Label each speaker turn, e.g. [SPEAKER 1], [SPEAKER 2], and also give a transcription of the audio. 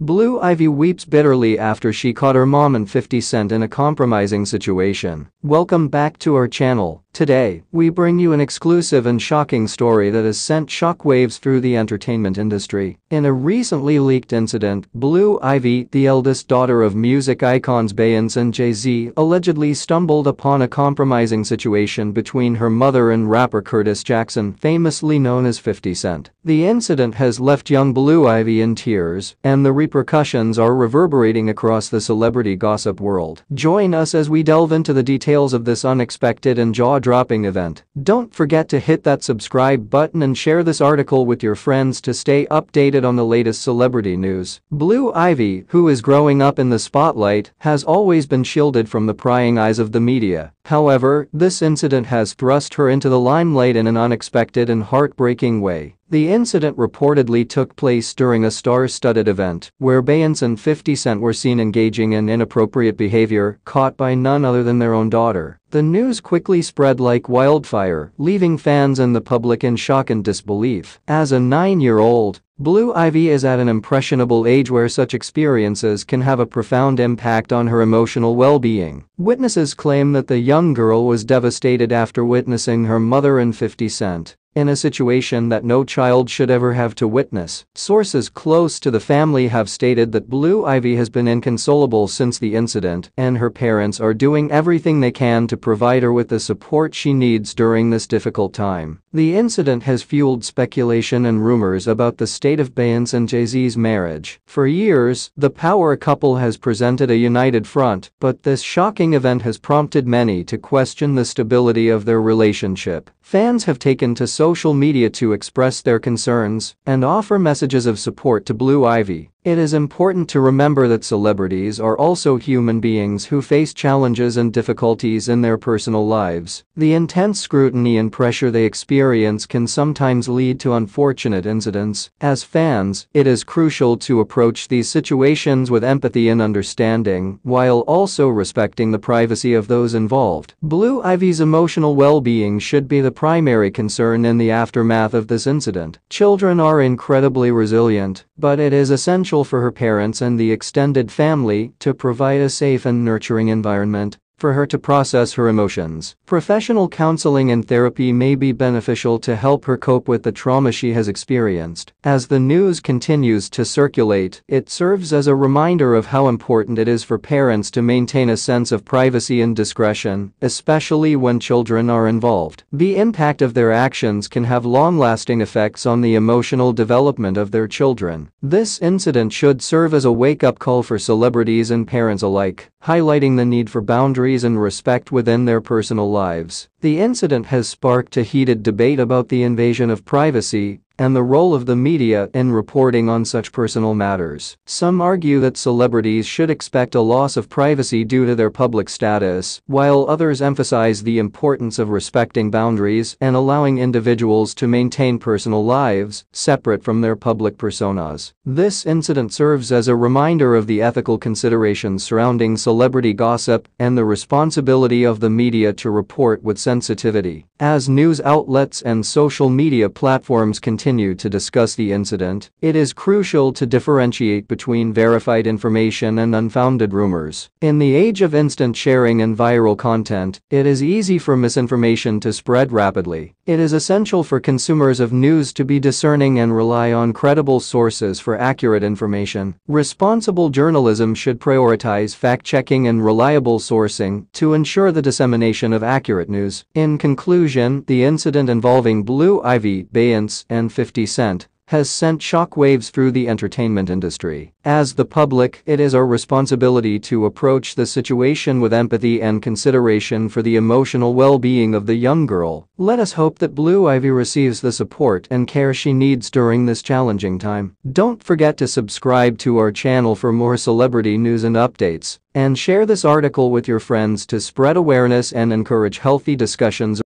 [SPEAKER 1] Blue Ivy weeps bitterly after she caught her mom and 50 Cent in a compromising situation. Welcome back to our channel. Today, we bring you an exclusive and shocking story that has sent shockwaves through the entertainment industry. In a recently leaked incident, Blue Ivy, the eldest daughter of music icons Beyonce and Jay-Z, allegedly stumbled upon a compromising situation between her mother and rapper Curtis Jackson, famously known as 50 Cent. The incident has left young Blue Ivy in tears, and the repercussions are reverberating across the celebrity gossip world. Join us as we delve into the details of this unexpected and jaw-dropping event. Don't forget to hit that subscribe button and share this article with your friends to stay updated on the latest celebrity news. Blue Ivy, who is growing up in the spotlight, has always been shielded from the prying eyes of the media. However, this incident has thrust her into the limelight in an unexpected and heartbreaking way. The incident reportedly took place during a star-studded event where Beyonce and 50 Cent were seen engaging in inappropriate behavior caught by none other than their own daughter. The news quickly spread like wildfire, leaving fans and the public in shock and disbelief. As a nine-year-old, Blue Ivy is at an impressionable age where such experiences can have a profound impact on her emotional well-being. Witnesses claim that the young girl was devastated after witnessing her mother and 50 Cent in a situation that no child should ever have to witness. Sources close to the family have stated that Blue Ivy has been inconsolable since the incident and her parents are doing everything they can to provide her with the support she needs during this difficult time. The incident has fueled speculation and rumors about the state of Beyonce and Jay-Z's marriage. For years, the power couple has presented a united front, but this shocking event has prompted many to question the stability of their relationship. Fans have taken to social media to express their concerns and offer messages of support to Blue Ivy. It is important to remember that celebrities are also human beings who face challenges and difficulties in their personal lives. The intense scrutiny and pressure they experience can sometimes lead to unfortunate incidents. As fans, it is crucial to approach these situations with empathy and understanding while also respecting the privacy of those involved. Blue Ivy's emotional well-being should be the primary concern in the aftermath of this incident. Children are incredibly resilient, but it is essential for her parents and the extended family to provide a safe and nurturing environment for her to process her emotions. Professional counseling and therapy may be beneficial to help her cope with the trauma she has experienced. As the news continues to circulate, it serves as a reminder of how important it is for parents to maintain a sense of privacy and discretion, especially when children are involved. The impact of their actions can have long-lasting effects on the emotional development of their children. This incident should serve as a wake-up call for celebrities and parents alike, highlighting the need for boundaries boundaries and respect within their personal lives. The incident has sparked a heated debate about the invasion of privacy and the role of the media in reporting on such personal matters. Some argue that celebrities should expect a loss of privacy due to their public status, while others emphasize the importance of respecting boundaries and allowing individuals to maintain personal lives separate from their public personas. This incident serves as a reminder of the ethical considerations surrounding celebrity gossip and the responsibility of the media to report with sensitivity. As news outlets and social media platforms continue continue to discuss the incident, it is crucial to differentiate between verified information and unfounded rumors. In the age of instant sharing and viral content, it is easy for misinformation to spread rapidly. It is essential for consumers of news to be discerning and rely on credible sources for accurate information. Responsible journalism should prioritize fact-checking and reliable sourcing to ensure the dissemination of accurate news. In conclusion, the incident involving Blue Ivy, Beyonce, and 50 Cent has sent shockwaves through the entertainment industry. As the public, it is our responsibility to approach the situation with empathy and consideration for the emotional well-being of the young girl. Let us hope that Blue Ivy receives the support and care she needs during this challenging time. Don't forget to subscribe to our channel for more celebrity news and updates, and share this article with your friends to spread awareness and encourage healthy discussions